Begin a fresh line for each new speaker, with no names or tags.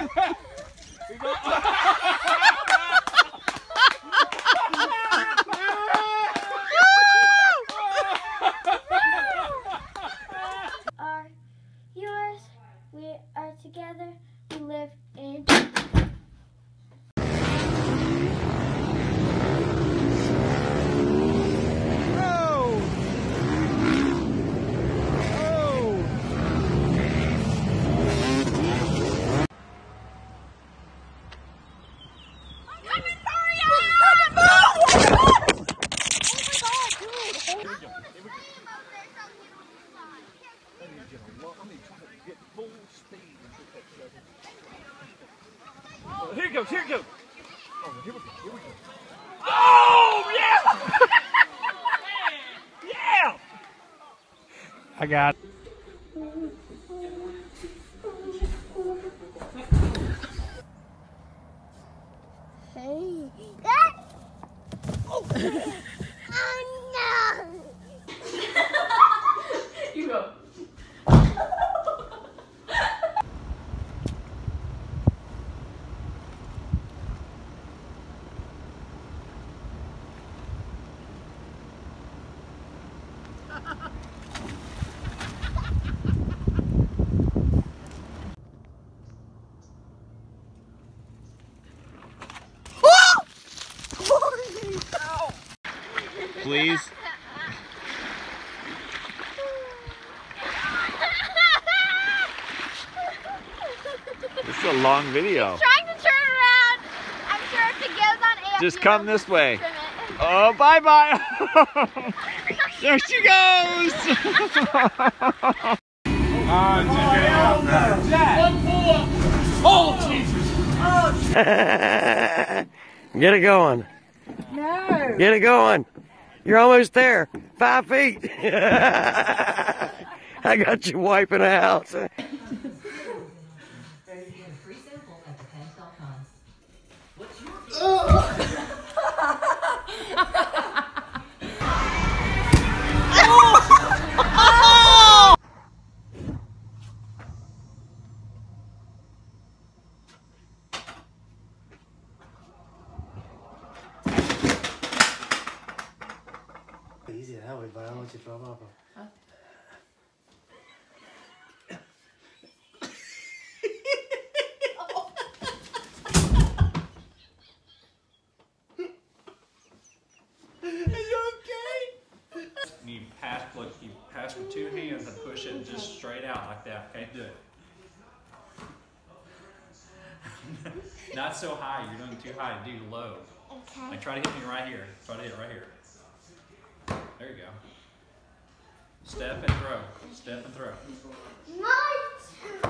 are yours. We are together. We live in it goes. Here it goes. Oh, here we go. Here we go. Oh, yeah! yeah!
I got.
Hey. Oh. oh no!
You go.
Please. This is a long video.
Trying to turn around. I'm sure if it goes on air.
Just come this way. Oh, bye bye. there she goes.
Oh, Jesus.
Get it going.
No.
Get it going. You're almost there. Five feet. I got you wiping out. Easy that way, but I don't want you to fall off.
You pass, look, you pass with two hands and push it just straight out like that. Okay, do it. Not so high. You're doing too high. Do low.
Okay.
Like try to hit me right here. Try to hit it right here. There you go. Step and throw. Step and throw.
My turn.